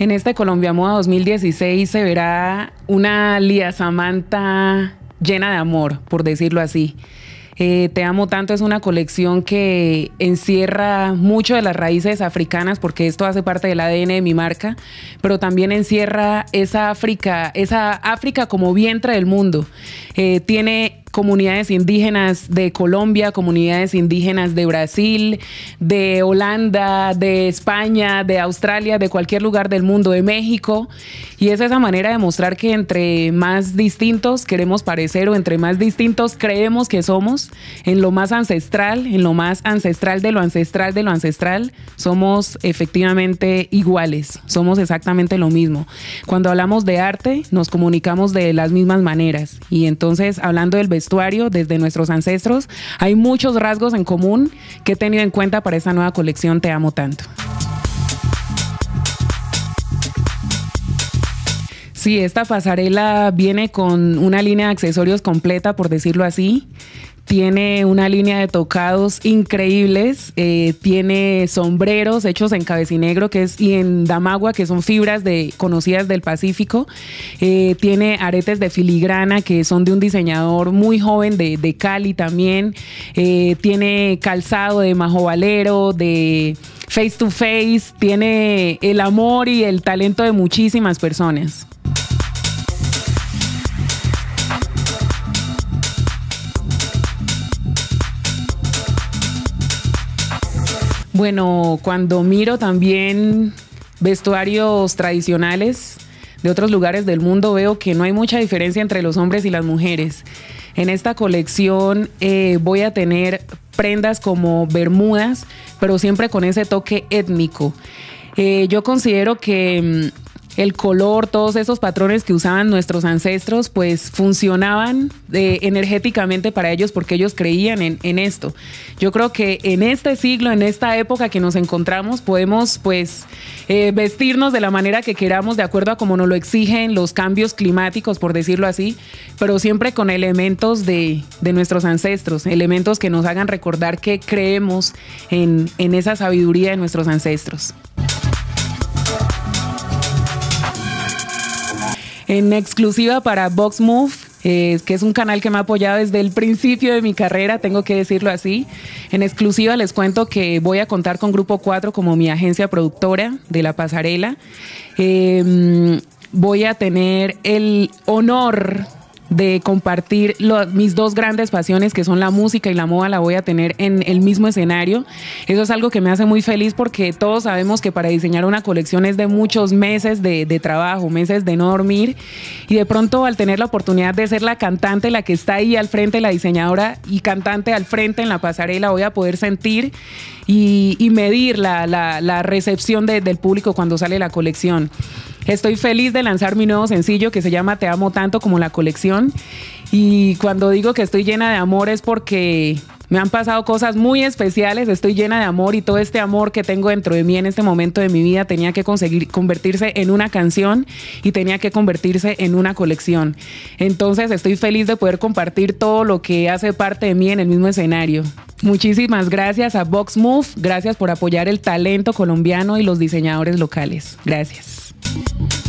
En este Colombia Moda 2016 se verá una Lía Samantha llena de amor, por decirlo así. Eh, Te amo tanto es una colección que encierra mucho de las raíces africanas porque esto hace parte del ADN de mi marca, pero también encierra esa África, esa África como vientre del mundo. Eh, tiene comunidades indígenas de Colombia, comunidades indígenas de Brasil, de Holanda, de España, de Australia, de cualquier lugar del mundo, de México. Y es esa manera de mostrar que entre más distintos queremos parecer o entre más distintos creemos que somos, en lo más ancestral, en lo más ancestral de lo ancestral de lo ancestral, somos efectivamente iguales, somos exactamente lo mismo. Cuando hablamos de arte, nos comunicamos de las mismas maneras. Y entonces, hablando del desde nuestros ancestros, hay muchos rasgos en común que he tenido en cuenta para esta nueva colección Te Amo Tanto. Sí, esta pasarela viene con una línea de accesorios completa, por decirlo así. Tiene una línea de tocados increíbles, eh, tiene sombreros hechos en cabecinegro que es, y en damagua, que son fibras de, conocidas del Pacífico. Eh, tiene aretes de filigrana que son de un diseñador muy joven de, Cali también. Eh, tiene calzado de majovalero, de face to face. Tiene el amor y el talento de muchísimas personas. Bueno, cuando miro también vestuarios tradicionales de otros lugares del mundo, veo que no hay mucha diferencia entre los hombres y las mujeres. En esta colección eh, voy a tener prendas como bermudas, pero siempre con ese toque étnico. Eh, yo considero que mm, el color, todos esos patrones que usaban nuestros ancestros, pues funcionaban eh, energéticamente para ellos porque ellos creían en, esto. Yo creo que en este siglo, en esta época que nos encontramos, podemos pues eh, vestirnos de la manera que queramos, de acuerdo a como nos lo exigen los cambios climáticos, por decirlo así, pero siempre con elementos de, de nuestros ancestros, elementos que nos hagan recordar que creemos en, en esa sabiduría de nuestros ancestros. En exclusiva para Box Move, eh, que es un canal que me ha apoyado desde el principio de mi carrera, tengo que decirlo así. En exclusiva les cuento que voy a contar con Grupo 4 como mi agencia productora de la pasarela. Eh, voy a tener el honor de compartir mis dos grandes pasiones, que son la música y la moda, la voy a tener en el mismo escenario. Eso es algo que me hace muy feliz porque todos sabemos que para diseñar una colección es de muchos meses de, trabajo, meses de no dormir. Y de pronto al tener la oportunidad de ser la cantante, la que está ahí al frente, la diseñadora y cantante al frente en la pasarela, voy a poder sentir y, medir la, recepción de, del público cuando sale la colección. Estoy feliz de lanzar mi nuevo sencillo que se llama Te amo tanto como la colección. Y cuando digo que estoy llena de amor es porque me han pasado cosas muy especiales, estoy llena de amor y todo este amor que tengo dentro de mí en este momento de mi vida tenía que conseguir convertirse en una canción y tenía que convertirse en una colección. Entonces estoy feliz de poder compartir todo lo que hace parte de mí en el mismo escenario. Muchísimas gracias a Vox Move, gracias por apoyar el talento colombiano y los diseñadores locales. Gracias. Thank